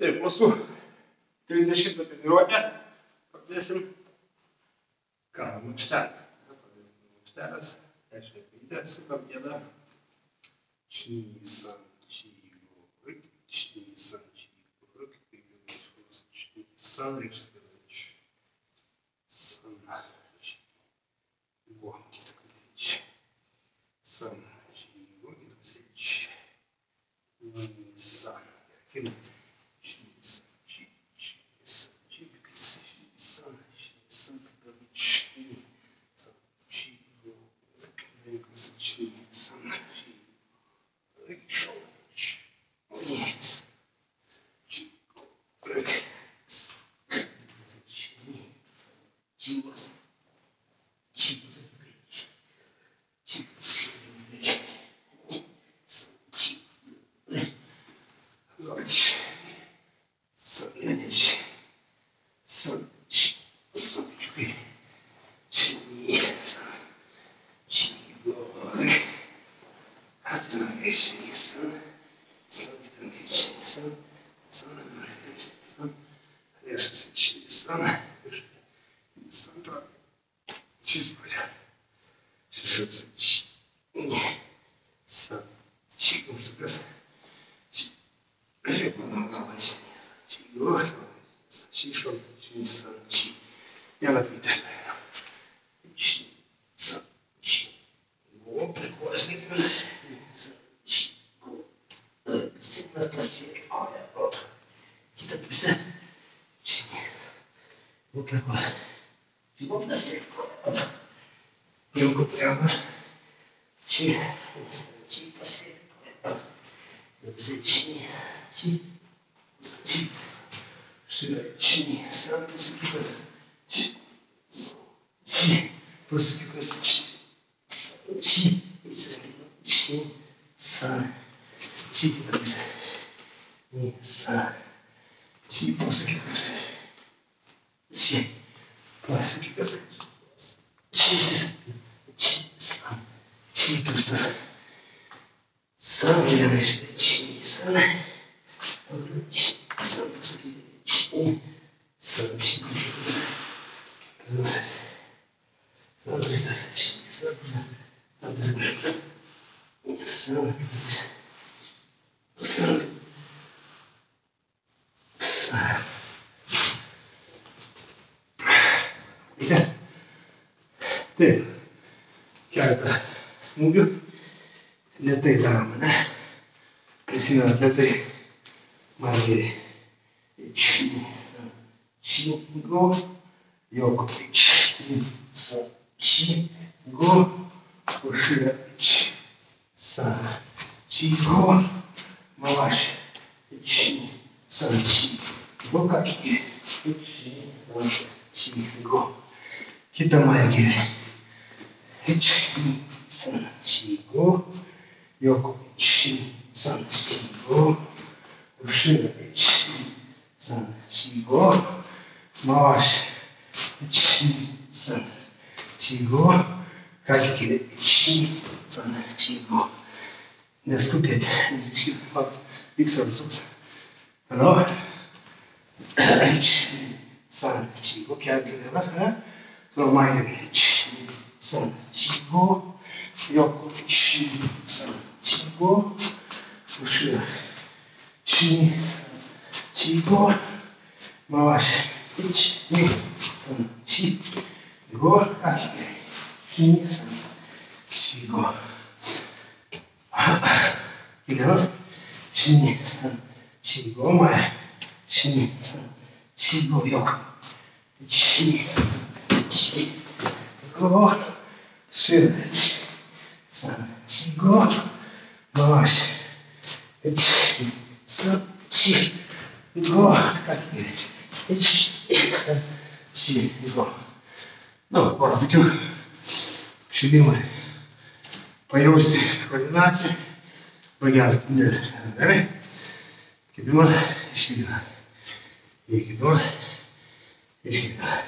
Taip, mūsų 30 treniruotę pradėsim karamų aikštelės. Pradėsim aikštelės, reiškia plytę, sukam vieną, šnysam, žygurk, šnysam, žygurk, įgūdžius, šnysam, reiškia, san, žygurk, kitą kartą, san, žygurk, kitą kartą, šnysam, gerai, kinti. yaşasın işte insana. İnsan da çiz böyle. Şaşırsın. Não sei. Sam, Sam, Sam, Sam, Sam. Taip, keletą йог чи са чи го уши са чи го маваш чи са чи го как чи са чи го кита майя гири чи са чи го йог și ne scupiete. Și fac pixelul sus. Nu? Aici san și o chiar câteva, nu mai aici san și o eu și san și o ușură și și o mă laș aici ni san și o aici ni san și o 일어나서 신선 쉬고 말 신선 쉬고요 신선 쉬고 신선 쉬고 마시 신선 쉬고 신선 쉬고 ну, вот таким, любимый. Пojausti koordinaciją. Geras spindėlis. Gerai. Kibimas, iškibimas. Įkibimas, iškibimas.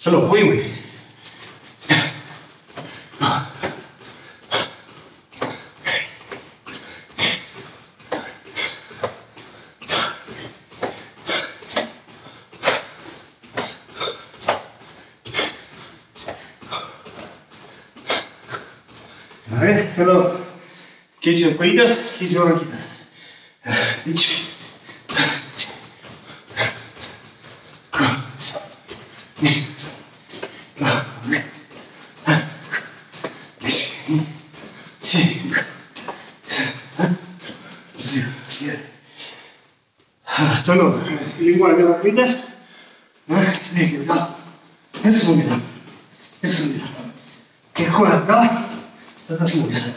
Toliau, plojimai. Gerai, toliau keičiam kojytes, keičiam rankytes. Iš. Toliau, linguoja vieną kojytę. Na, reikia gal. Ir smūginam. Ir smūginam. Kai koja atgal, tada smūginam.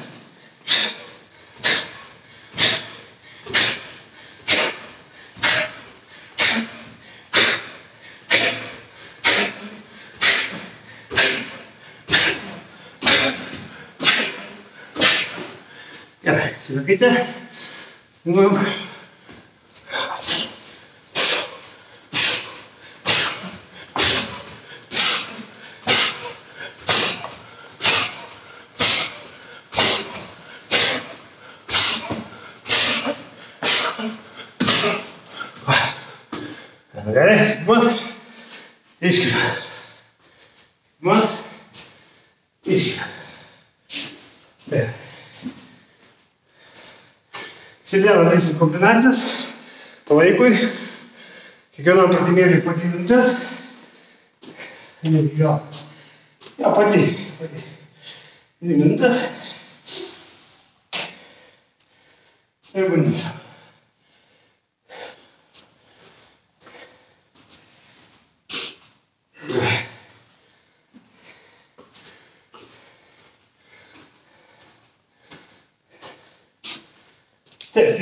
Gerai, šitą kaitę. Linguojam. Gerai, mas. Iškeliu. Mas. Iškeliu. Taip. Šiandien darysim kombinacijas. Palaikui. Kiekvienam pratimėliui po dvi minutės. Netgi gal. Jo, po dvi. Po dvi. Dvi minutės. Ir bandysim.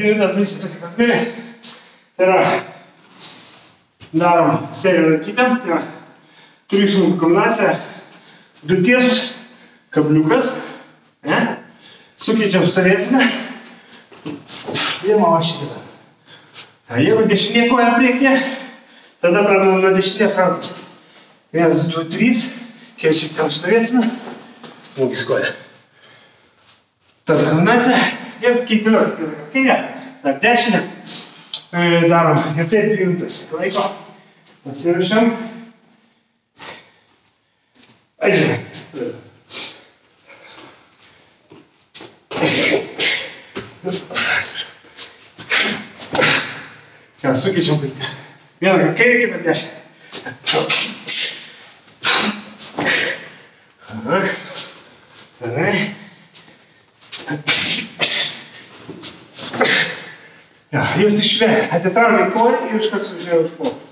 Minutės darysim tokį pratimėlį. Tai yra darom seriją rankytėm. Tai yra smūgių kombinacija. Du tiesus, kabliukas. Ne? Sukeičiam stovėsime. Mano šitą. Jeigu dešinė koja priekyje, tada pradedam nuo dešinės rankos. Vienas, du, trys. Keičiam stovėsime. Smūgis koja. Tada kombinacija. Ir kiekviena, kiekviena kairė, dar dešinę. E, Darom ir taip dvi minutės laiko. Pasirašam. Eidžiame. Ja, sukeičiam kaitę. Vieną kairę, kitą dešinę. Aha. Gerai. Ja, jūs išvė, atitraukit koją ir iškart sužiūrėjau už koją.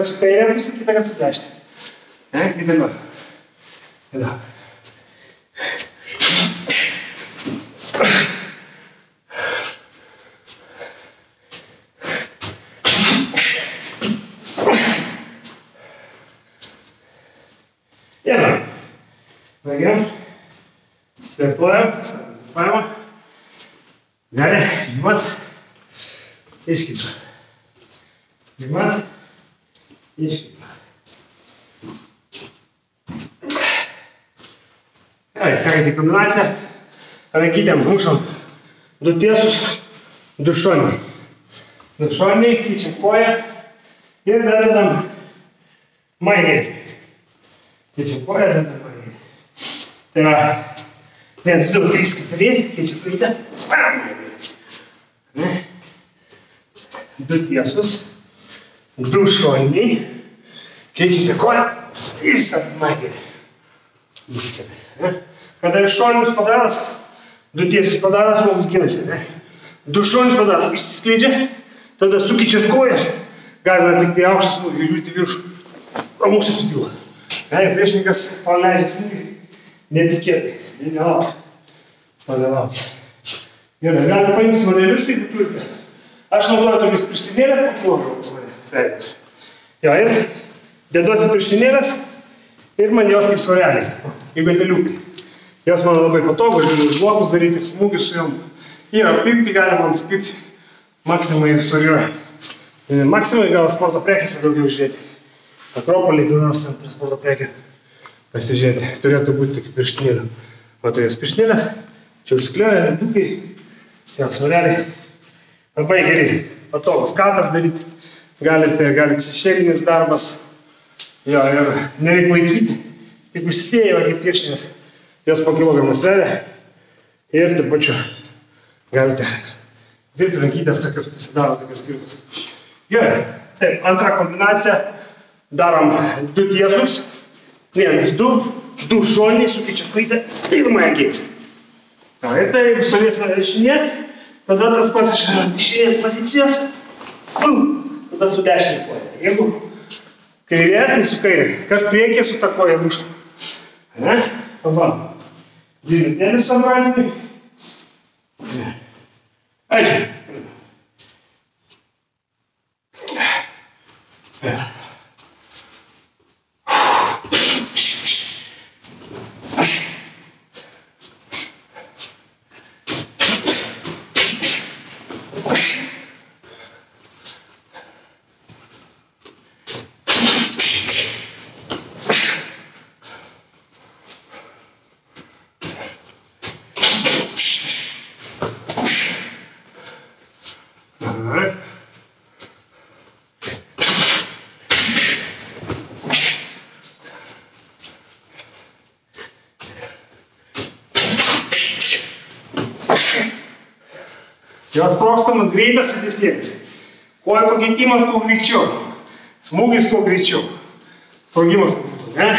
Vieną laiką su kairė pusė, kitą kad su dešinė. Ne, kaip ir mes. Tada. Gerai. Baigiam. Kvėpuojam. Kvėpuojam. Gerai. Žymas. Iškita. Žymas. Iškita. Kombinaciją. Rankytėm mušam du tiesus, du šoniai. Du šoniai, keičiam koją ir dadedam maigeriai. Keičiam koją, tada maigeriai. Tai yra 1, 2, 3, 4, keičiam. Ne? Du tiesus, du šoniniai, keičiate koją ir statat maigeriai. Ne? Kada iš šoninius padaras, du tiesius padaras, žmogus ginasi, ne? Du šoninius padaras, išsiskleidžia, tada sukeičiat kojas, gazina tik tai aukštas smūgis, žiūrite viršų, o mūsų supiła. Ne, ir priešininkas paleidžia smūgį netikėtai, ne, nelaukia. To nelaukia. Gerai, galite paimti manelius, jeigu turite. Aš naudoju tokias pirštinėlės mane sverimas. Jo, ir deduosi pirštinėlės ir man jos kaip svareliai, į beteliukai. Jos man labai patogu, žinau, žlokus daryti ir smūgius su jom. Yra pipti, galima man spipti. Maksimai visur yra. Maksimai gal sporto prekėse daugiau žiūrėti. Akropolį, kur nors ten prie sporto prekė pasižiūrėti. Turėtų būti tokių pirštinėlių. Matai, jos pirštinėlės, čia užsiklioja, nedukai, jos svareliai. Labai geri, patogus katas daryti. Galite, galite šešėlinis darbas. Jo, ir nereikia laikyti. Tik užsidėjo, kaip pirštinės. Jos po kilogramą sveria. Ir taip pačiu galite dirbti rankytės tokius, pasidaro tokius skirtus. Gerai. Taip, antrą kombinaciją darom du tiesus. Vienas, du, du šoniai su kičiakuitė ir magiais. Na, ir tai, jeigu stovėsime dešinė, tada tas pats iš dešinės pozicijos, tada su dešinė koja. Jeigu kairė, tai su kairė. Kas priekė, su ta koja muša. Ne? Pabandom. Dviminutėlis antradienį. Ačiū. Aha. Jos sprokstamas judesėlis. Kojų pakeitimas kuo greičiau. Smūgis kuo greičiau. Sprogimas kuo būtų, ne?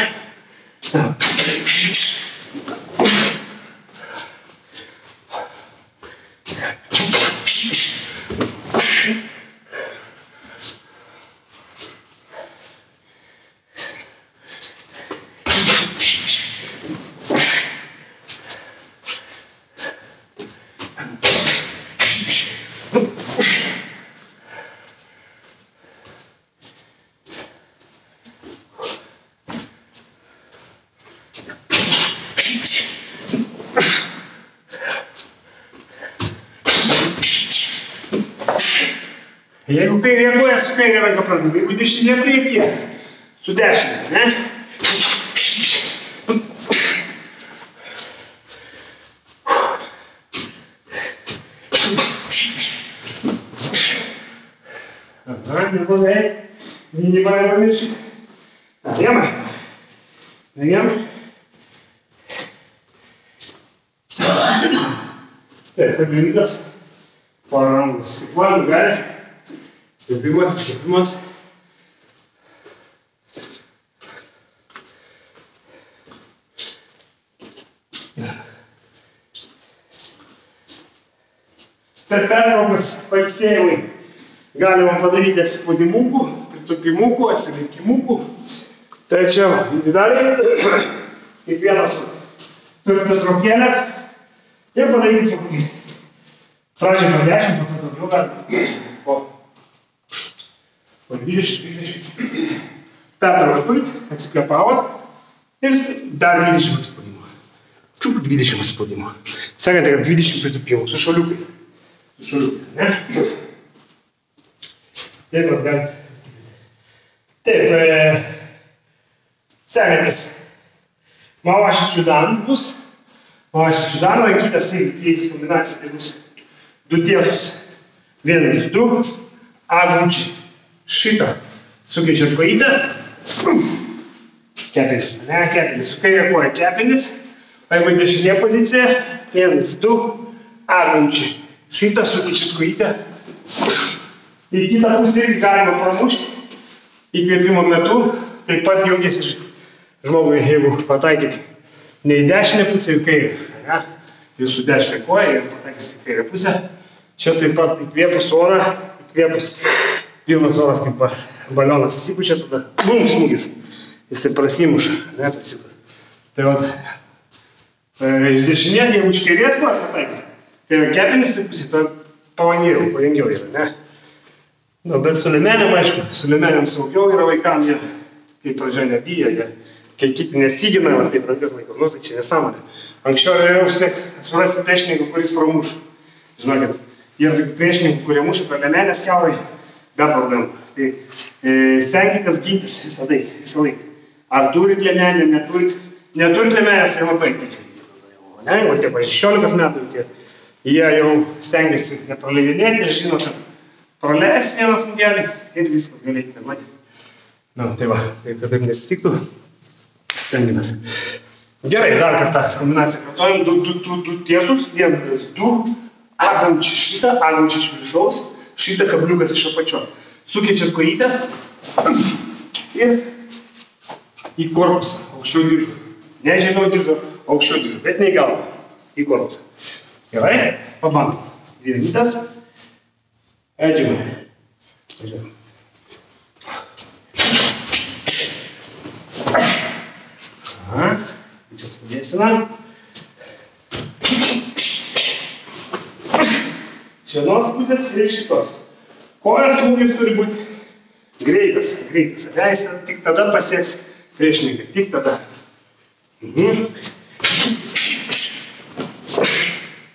Jeigu kairė koja su kairė ranka pradeda, jeigu dešinė priekyje, su dešinė, ne? Aha, neblogai. Minimą nepamirškit. Vieną. Vieną. Taip, pagrindas. Porą rankų stikluojam, gali. Stepimas. Per pertraukas pailsėjimai galima padaryti atsipūdimukų, pritupimukų, atsilikimukų. Tačiau individualiai kiekvienas turi pertraukėlę ir padaryti truputį. Pradžiai nuo 10, po to daugiau galima. Po, po 20-20. Pertrauką turit, atsikvėpavot ir dar 20 atsipūdimų. Čiuk 20 atsipūdimų. Sekate, kad 20 pritupimų su šaliukai. Su šaliukai, ne? Taip pat galite. Taip, e, sekantis. Mavaši čiudan bus. Mavaši čiudan, rankytės, jeigu keisis kombinacija, tai bus du tiesus. Vienas, du, agučiai. Šitą sukeičiat kojytę Kepenis, ne, kepenis. Kairė koja kepenis. Jeigu dešinė pozicija, vienas, du, agaučiai. Šitą sukeičiat kojytę. Į kitą pusę irgi galima pramušti. Įkvėpimo metu taip pat jungiasi žmogui, jeigu pataikyt ne į dešinę pusę, į kairę. Ne? Jūsų dešinė koja ir pataikys į kairę pusę. Čia taip pat įkvėpus orą, įkvėpus pilnas oras kaip balionas įsipučia, tada bum smūgis, jisai prasimuša, ne, prasimuša. Tai vat, e, iš dešinė, jeigu iš kairės buvo pataikys, tai kepenis taip pusė, tai pavangiau, pavangiau yra, ne. Nu, bet su limenėm, aišku, su limenėm saugiau yra vaikams, jie, kai pradžioje nebijo, jie, kai kiti nesigina, va, taip rankas laiko, nu, tai čia nesąmonė. Anksčiau reikia surasti priešininkų, kuris pramuš. Žinokit, yra priešininkų, kurie muša per limenės keurai, be problemų. Tai e, stenkitės gintis visą laiką, visą laiką. Ar turit liemenę, neturit, neturit liemenės, tai labai tiksliai. Ne, o tie, pažiūrėjau, 16 metų tie, jie jau stengiasi nepraleidinėti, nes žino, kad praleis vieną smūgelį ir viskas galėtume matyti. Na, nu, tai va, tai kad taip nesitiktų, stengiamės. Gerai, dar kartą kombinaciją kartuojam, du, du, du, du tiesus, vienas, du, agaučiai šitą, agaučiai iš viršaus, šitą kabliukas iš apačios. Sukeičiat kojytės ir į korpusą, aukščiau diržo. Ne žemiau diržo, aukščiau diržo, bet ne į galvą, į korpusą. Gerai, pabandom. Vienytas, edžiame. Važiuojam. Aha, čia sudėsime. Iš vienos pusės ir šitos. Kojos smūgis turi būti greitas, greitas. Ne, jis tik tada pasieks priešininką, tik tada. Mhm.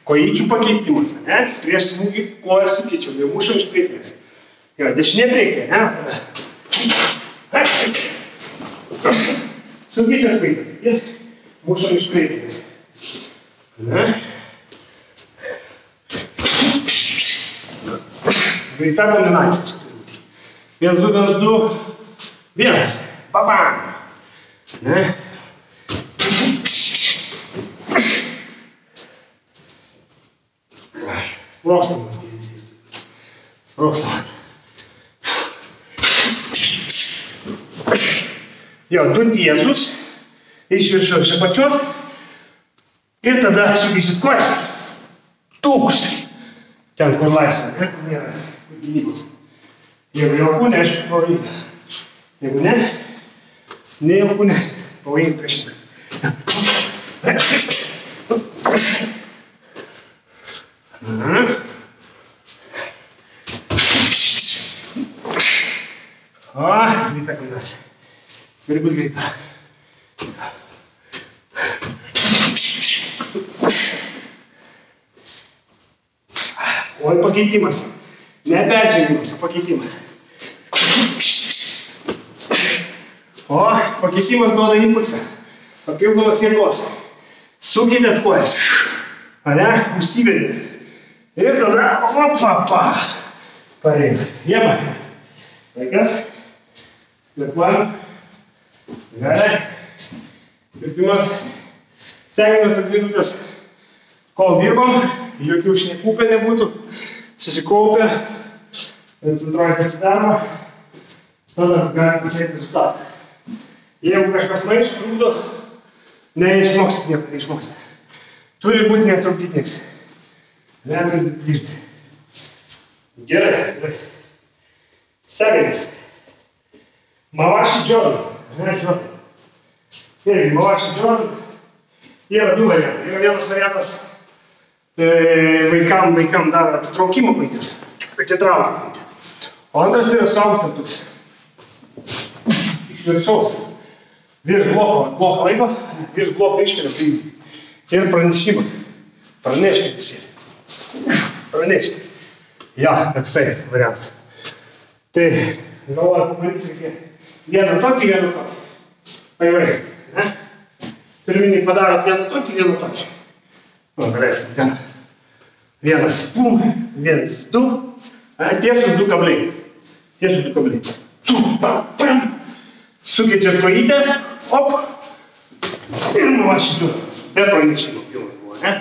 Kojyčių pakeitimas, ne? Prieš smūgį koją sukeičiam, jau mušam iš priekinės. Jo, dešinė priekė, ne? Sukeičiam kojytas ir mušam iš priekinės. Ne? Greita kombinacija čia turi būti. Vienas, du, vienas, du, vienas. Babam. Ne? Sprokstamas dėmesys. Sprokstamas. Jo, du tiesus, iš viršaus iš apačios ir tada sukysit kojas. Tūkštai. Ten, kur laisvė, ne, nėra gynybos. Jeigu jau kūnė, aišku, pavojinga. Jeigu ne, ne jau kūnė, pavojinga priešingai. Mhm. O, greita kombinacija. Turi būti greita. Oi, pakeitimas. Ne peržengimas, o pakeitimas. O, pakeitimas duoda impulsą. Papildomas jėgos. Suginėt kojas. Ane? Užsivedėt. Ir tada, opapa. Pareina. Jema. Laikas. Kvėpuojam. Gerai. Kvėpimas. Stengiamės tas minutės, kol dirbam, jokių šnekupė nebūtų, susikaupę, koncentruojant į darbą, tada galim pasiekti rezultatą. Jeigu kažkas maiš, trukdo, neišmoksit nieko, neišmoksit. Turi būti netrukdyti nieks. Neturi dirbti. Gerai, gerai. Sekantis. Mavaši Jordan. Ne, Jordan. Irgi Mavaši Jordan. Yra du variantai. Yra vienas variantas vaikam, vaikam daro atitraukimo paitis. Atitraukia paitį. O antras yra suaugusiam toks. Iš viršaus. Virš bloko, bloko laiko, virš bloko iškelia priimti. Ir pranešimas. Praneškite visi. Praneškite. Ja, toksai variantas. Tai galvoju, pamatyti reikia vieną tokį, vieną tokį. Paįvairiai. Ne? Pirminį padarot vieną tokį, vieną tokį. Nu, galėsim ten. Vienas, pum, vienas, du. Tiesus du kabliai. Tiesus du kabliai. Sukeičiat kojytę, op. Ir nuvašydžiu. Be pranešimo pirmas buvo, ne?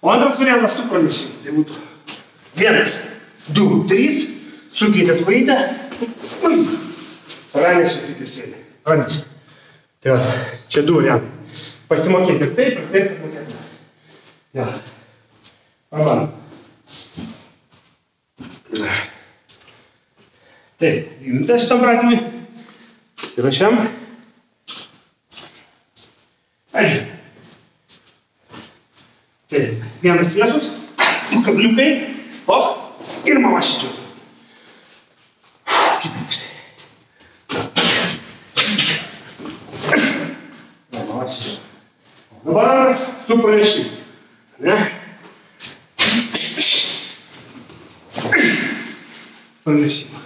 O antras variantas su pranešimu. Tai būtų vienas, du, trys. Sukeitėt kojytę. Pranešėt, kai sėdė. Pranešėt. Tai va, čia du variantai. Pasimokėti ir taip, ir taip, ir mokėti. Ja. Pabandom. Taip, minutę šitam pratimui. Įrašiam. Aš. Taip, vienas tiesus, du kabliukai, op, ir mama šidžiu. Kitą pusę. Mama šidžiu. Dabar antras su pranešimu. Ne? Pranešimą.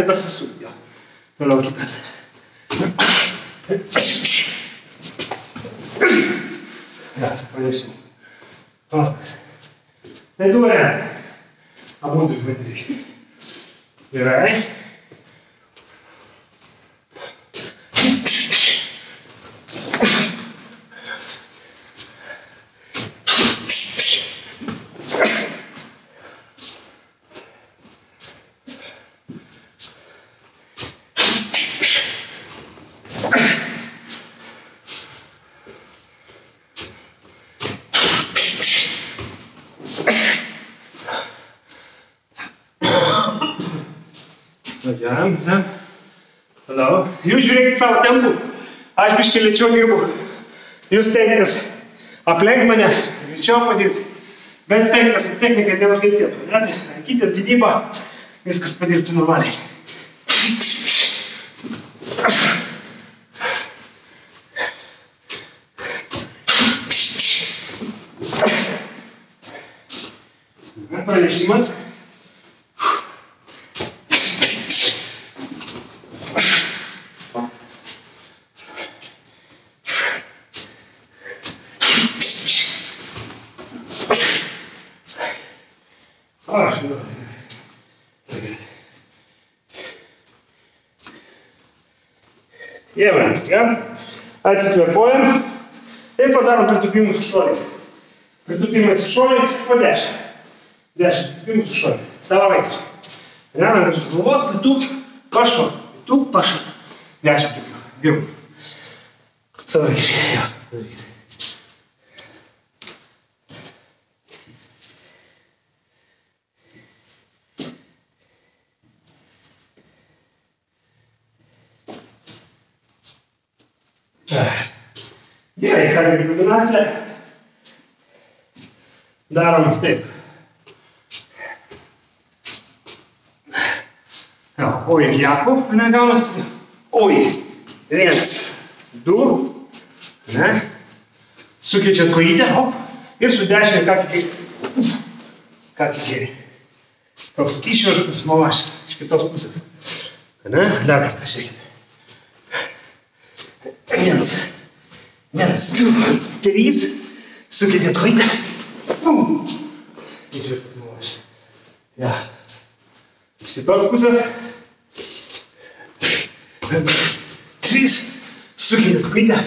Jo, galite persisukti. Jo. Toliau kitas. Jas, pranešimą. Tokas. Tai du variantai. Abu du bandai. Gerai. Važiuojam, važiuojam. Toliau. Jūs žiūrėkit savo tempų. Lėčiau dirbu. Jūs stenkitės aplenk mane, greičiau padirbti. Bet stenkitės, kad technika nenukentėtų. Net rankytės gynyba, viskas padirbti normaliai. Pranešimas. сега. Ajde bojem. E pa naravno pritupimo sušonik. Pritupimo sušonik pa deša. Deša, pritupimo sušonik. Stava već. Naravno, razgovor, pritup, pašo, pritup, pašo. Deša pritup. Grbo. Sad reći, ja, da vidite. Gerai, sekanti kombinacija. Darom taip. Jo, oi, kiekų, ne, gaunasi. Oi, vienas, du, ne. Sukeičiat kojytę, hop, ir su dešinė kiti. Ką kiti. Toks išverstas malašis iš kitos pusės. Ne, dar kartą žiūrėkit. Vienas. Vienas, du, trys. Bum. Išvertas malašis. Ja. Iš kitos pusės. Trys. Sukėtėt kojytę.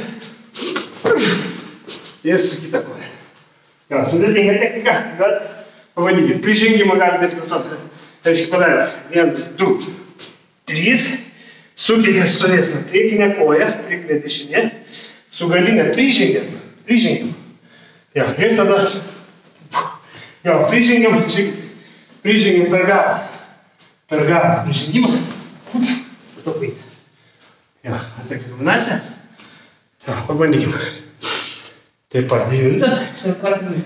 Ir su kita koja. Jo, sudėtinga technika, bet pavadykit. Prižengimą galite. Tai reiškia padarėt. Vienas, du, trys. Sukėtėt stovės ant priekinė koja, priekinė dešinė. Su galinė prižengiam. Prižengiam. Jo, ir tada. Jo, prižengiam, prižengiam per galą. Per galą prižengimą. Po to paeiti. Jo, tokia kombinacija. Jo, pabandykim. Taip pat dvi minutės. Šiandien pratimai.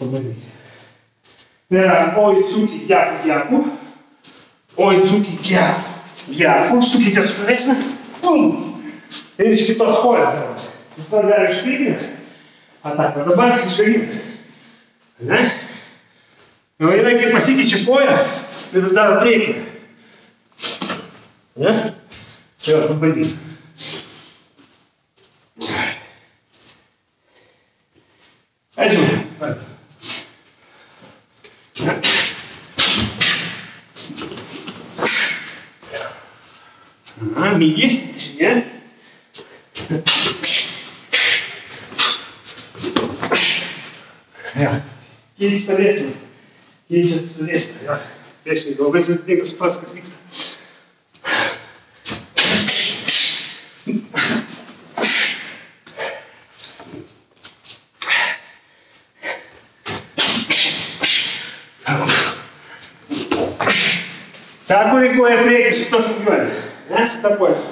Pabandykim. Nėra oi cuki giaku giaku. Oi cuki giaku. Giaku. Sukite stovesnę. Bum. Ir iš kitos kojos daras. Jis dar gali iš priekinės. Ataka. Dabar iš galinės. Ne? O jinai kai pasikeičia koją, tai vis daro priekinę. Ne? 40, 30, 40, ja, teški dolgo, za tega še paska smisla. Tako neko je prekaj, što to se zgodi. Ne, se tako je.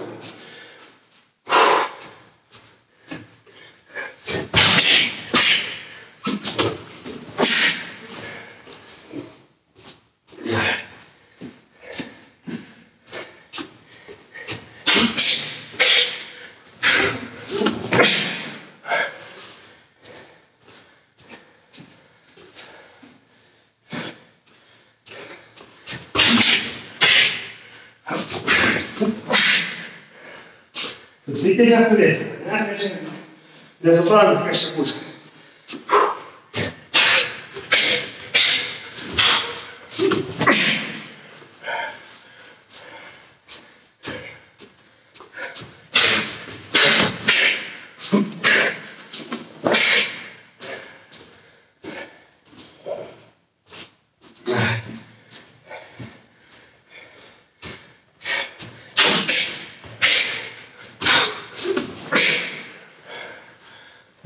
Susikeičia suvėsime. Ne, mes čia nesuprantam, kas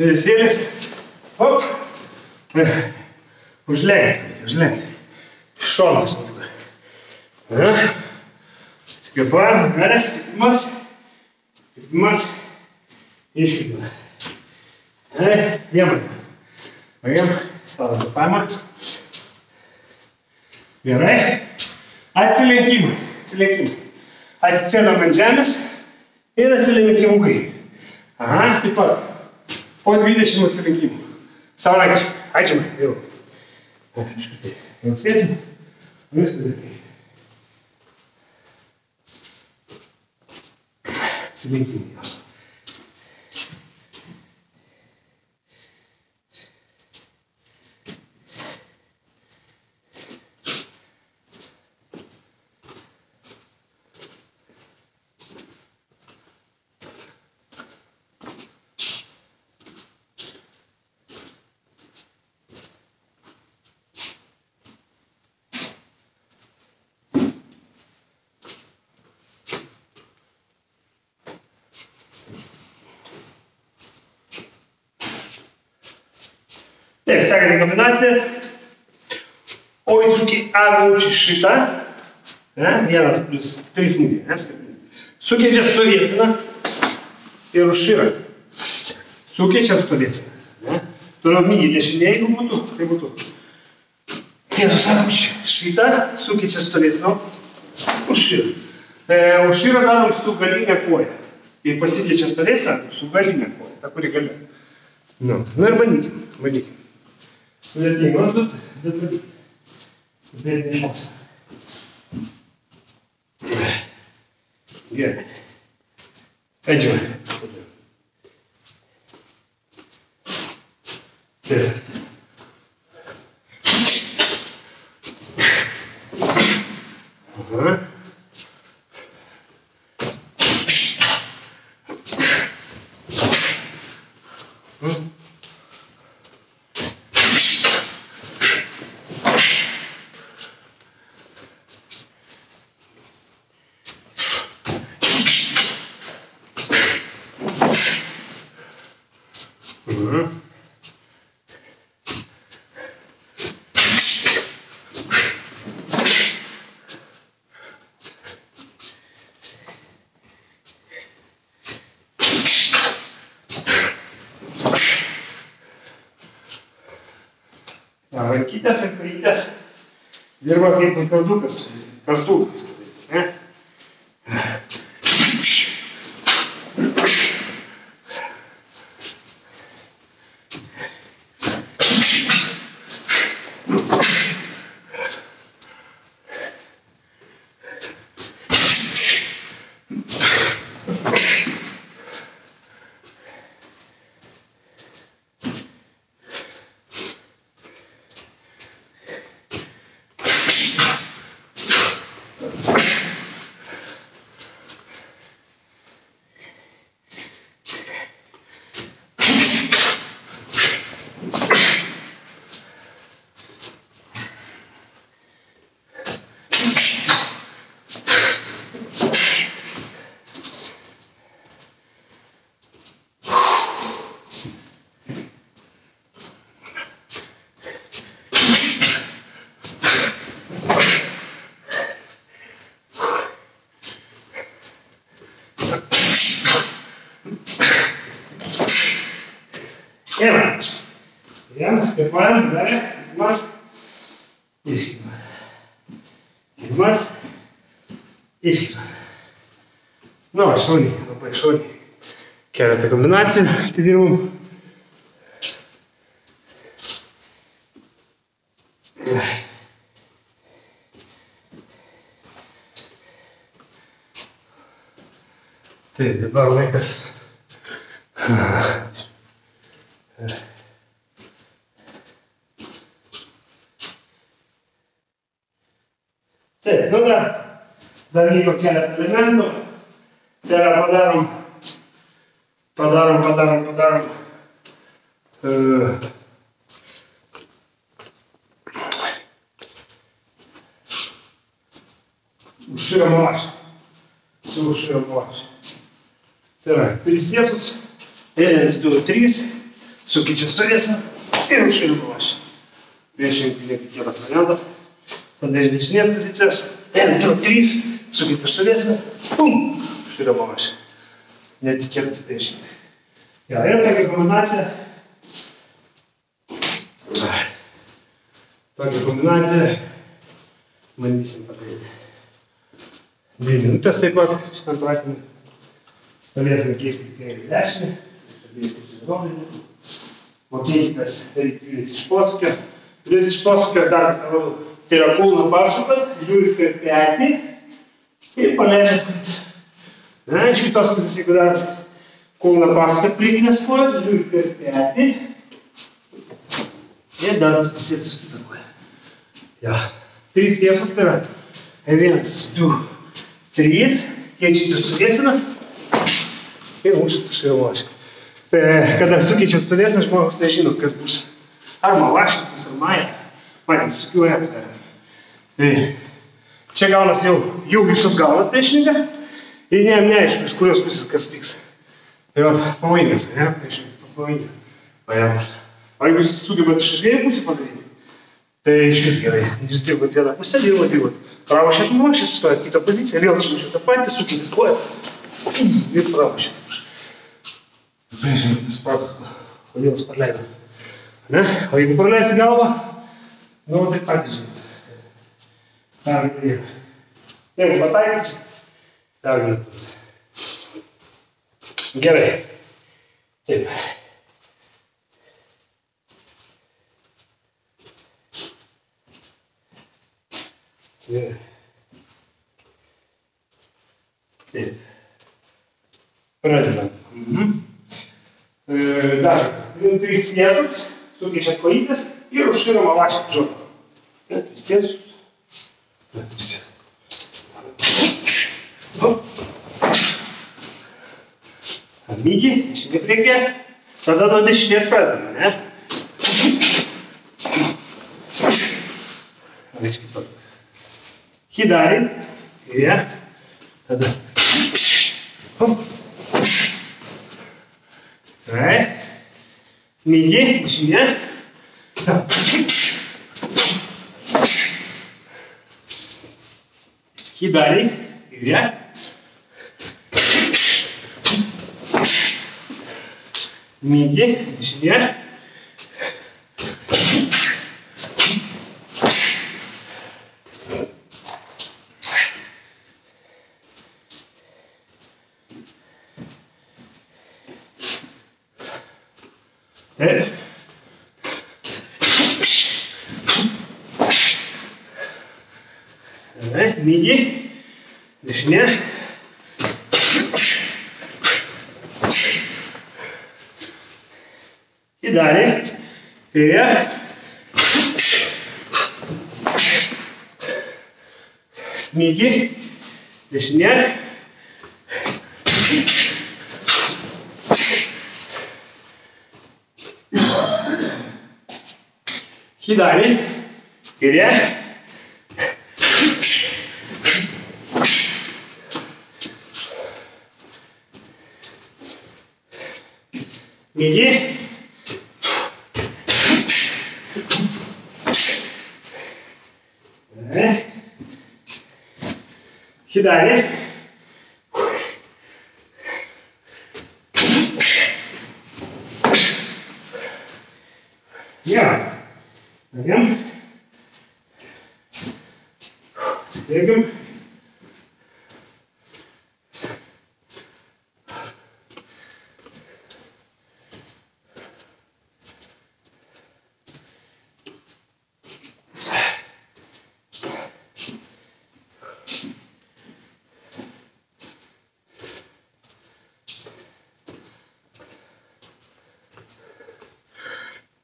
bus. Vėsėlis. Hop. Užlenkti, užlenkti. Šonas. Atsikvėpavim, gerai, kvipimas. Kvipimas. Iškvipimas. Gerai, dėmai. Paėm, savo kvėpavimą. Gerai. Atsilenkimai. Atsilenkimai. Atsisėdam ant žemės ir atsilenkimukai. Aha, taip pat. Po 20 atsilinkimų. Savarankiškai. Ačiū, jau. Jau sėdim. Viskas gerai. Atsilinkimai. Taip, sekanti kombinacija. Ojcuki aguči šitą. Ne? Vienas plus trys smūgiai. Ne? skirtingi. Sukeičia stovėsiną ir užšyra. Sukeičia stovėsiną. Ne? Toliau mygiai dešinė, jeigu būtų, tai būtų. Tėvas aguči šitą, sukeičia stovėsiną. Užšyra. E, užšyra darom su galinė koja. Jei pasikeičia stovėsiną, su galinė koja. Ta, kuri galia. Nu, nu ir bandykim, bandykim. Sudėtingos, bet, bet, bet, bet neišmoks. Gerai. Edžiame. Taip. Aha. Hmm. Mhm. Rankytės ir kojytės dirba kaip kardukas, kartu. Ne? Tekrardan böyle yılmaz iç gibi. Yılmaz iç gibi. Nu, va, šauniai, labai šauniai. Keletą kombinacijų atidirbom. Taip, dabar laikas. Ah. Dar liko keletą elementų. Tai yra padarom, padarom, padarom, padarom. Uh, užširimo lašą. Čia užširimo lašą. Tai yra, trys tiesus, vienas, du, trys, sukyčia stovėsim ir užširimo lašą. Priešingai netikėtas variantas. Tada iš dešinės pozicijos, vienas, du, trys, sukyčia stovėsim, pum, užširimo lašą. Netikėtas priešingai. Ja, ir tokia kombinacija. Tokią kombinaciją bandysim padaryti. Dvi minutės taip pat šitam pratimui. Stovėsime keisti kairį į dešinį. Stovėsime iš raumenį. Mokėkitės daryti judės iš posūkio. Judės iš posūkio dar kartą rodo. Tai yra kūną pasukat, žiūrit per petį ir paleidžiat krūtį. Na, iš kitos pusės, jeigu dar kūną pasukat priekinės kojos, žiūrit per petį ir dar pasėti su kita koja. Ja. Trys tiesos tai yra. Vienas, du, trys. Keičiate sudėsiną ir mušat kažkaip malašį. Kada sukeičiat sudėsiną, žmogus nežino, kas bus. Ar malašis bus, ar maja. Matėte, sukiuojat. Tai čia gaunas jau, jau jūs apgaunat priešininką ir ne, neaišku, iš kurios pusės kas tiks. Tai va, pavojingas, ne, priešininkas, pavojingas variantas. O jeigu jūs sugebat iš abiejų pusių padaryti, tai iš vis gerai. Jūs dirbat vieną pusę, dirbat, dirbat. Pravašėt nuošės, stojat kitą poziciją, vėl išmušėt tą patį, sukitėt koją ir pravašėt. Priešininkas suprato, kodėl jis praleido. Ne? O jeigu praleisi galvą, nu, tai patys žinot. Yra. Jeigu pataikysi, pergalė bus. Gerai. Taip. Gerai. Taip. Pradedam. Mhm. E, Dar jum trys vietos, sukeičiat kojytes ir užširama lašą džoką. Ne, trys tiesus. Ne, trys. Hop. Lygiai, dešinė priekė. Tada nuo dešinės pradedame, ne? Aiškiai patogus. Hidari. Kairė. Tada. Hop. Right. Lygiai, dešinė. Hidari. Kairė. Lygiai, dešinė. Taip. Gerai, lygiai, dešinė. Hidari, kairė. Lygiai, dešinė. Hidari, kairė. Lygiai. Gerai. Hidari. Gerai.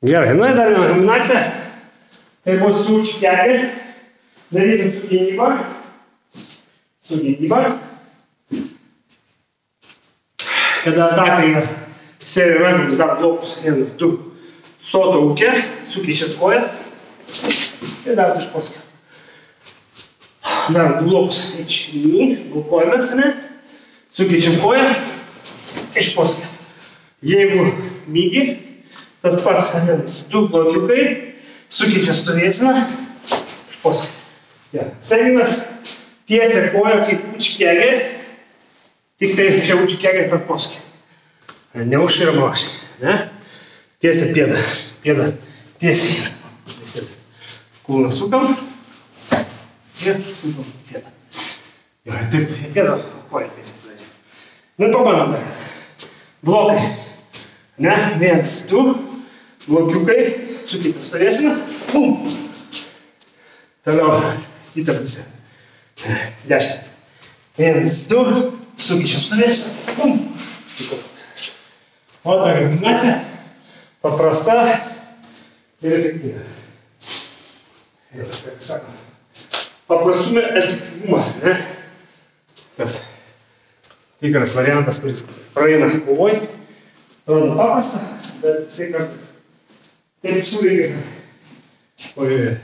Георги, ну е дадена номинация. Те може да се е учи тяга. Нарисам судин Ивар. Судин Ивар. Kada е атака и на себе мен го знам блок едно с друг. Сота уке, суки ще твоя. Е да, тъж поска. Да, блок е блокоеме се не. Суки ще твоя. Е ще. Его миги. Tas pats vienas, du blokiukai, sukeičia stovėsiną, paskui. Ja. Stengiamės tiesia koja kaip učkegė, tik tai čia učkegė per paskui. Ne už ir mašį, ne? Tiesia pėdą, pėdą tiesiai. Kūną sukam ir sukam pėdą. Ja, taip, pėdą, koja tiesiai. Nu, pabandom dar. Blokai. Ne, vienas, du, blokiukai, su kita stovėsime, pum. Toliau, pusę. Dešimt. Vienas, du, sukišam stovėsime, pum. O ta kombinacija paprasta ir efektyvi. Ir kaip sakoma, paprastume efektyvumas, ne? Tas tikras variantas, kuris praeina kovoj, atrodo paprasta, bet jisai kartais oi,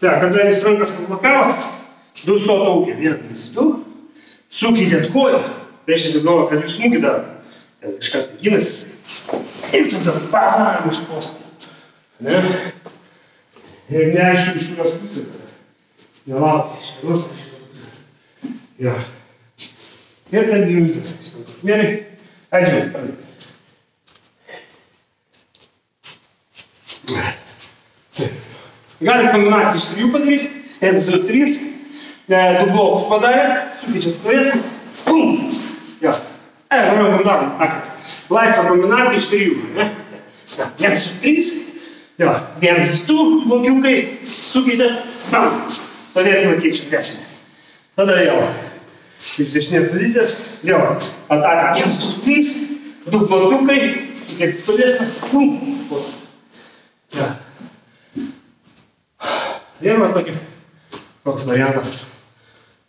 Tai, kada jūs rankas pablokavot, du soto ūkė, vienas, du, sukitėt koją, priešingai galvo, kad jūs smūgį darot, ten kažką tai gynasi, ir tada bam, iš posūkio. Ne? Ir neaišku iš kurios pusės. Nelaukti, iš vienos, iš kitos. Jo. Ir ten dvi minutės. Gerai. Ačiū. Galim kombinaciją iš trijų padaryti. 1, 2, 3. Du blokus padarėt. Sukeičiat stovėt. Pum. Jo. E, rankom darom. Tak. Laisva kombinacija iš trijų. Ne? 1, 2, 3. Jo. 1, 2 blokiukai. Sukeitėt. Bam. Stovėsime keičiam dešinę. Tada jau. Iš dešinės pozicijos. Vėl. Ataka. 1, 2, 3. Du blokiukai. Kaip stovėsime. Pum. Jo. Ir va tokį, toks variantas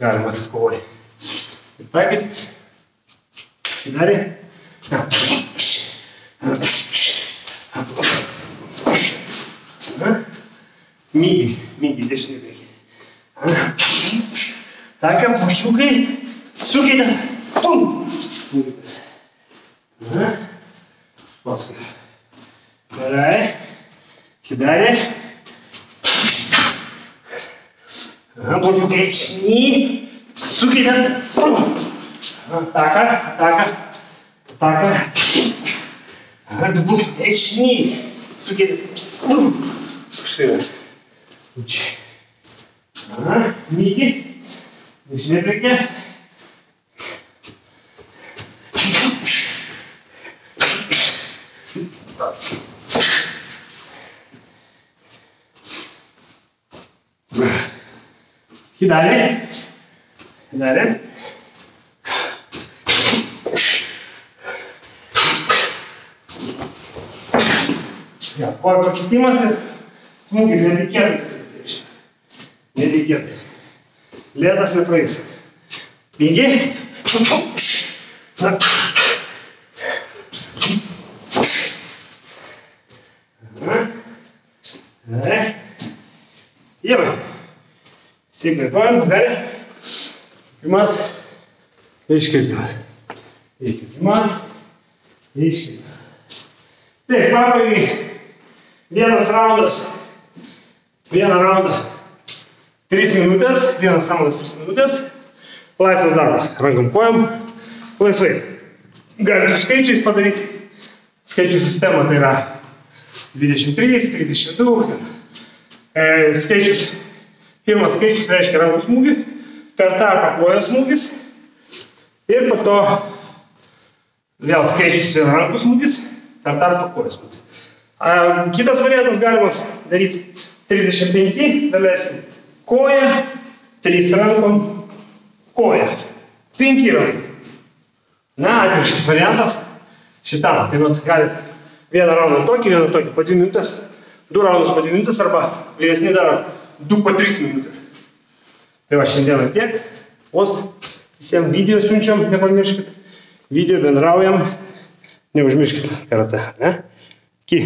galimas kovoj. Ir taikyti. Kidarė. Mygiai, mygiai, dešinė mygiai. Taka, pakiukai, sukeitė. Pum. Paskui. Gerai. Kidarė. Blogiukai činy, sukitėt, ataka, ataka, ataka, blogiukai činy, sukitėt, štai, čia, mygi, dešinė priekė, Kidarė. Kidarė. Ja, kojų pakeitimas ir smūgis netikėtai. Netikėtai. Lėtas nepraeis. Lygiai. Jeba. Įkvėpiam, dar. Įkvėpimas. Iškvėpimas. Įkvėpimas. Iškvėpimas. Taip, pabaigai. Vienas raundas. Vieną raundą. Tris minutės. Vienas raundas, tris minutės. Laisvas darbas. Rankom kojom. Laisvai. Galite su skaičiais padaryti. Skaičių sistema tai yra 23, 32. Ten. E, skaičius. Pirmas skaičius reiškia rankų smūgį, per tarpą kojos smūgis ir po to vėl skaičius ir rankų smūgis, per tarpą kojos smūgis. A, kitas variantas galimas daryti 35, daleiskim koja, 3 rankom, koja, 5 rankom. Na, atvirkščias variantas šitam. Tai vat galit vieną raundą tokį, vieną tokį po 2 minutės, 2 raundus po 2 minutės arba vyresni daro 2 po 3 minutės. Tai va šiandieną tiek. Vos visiems video siunčiam, nepamirškit. Video bendraujam. Neužmirškit karatė. Ne? Ki.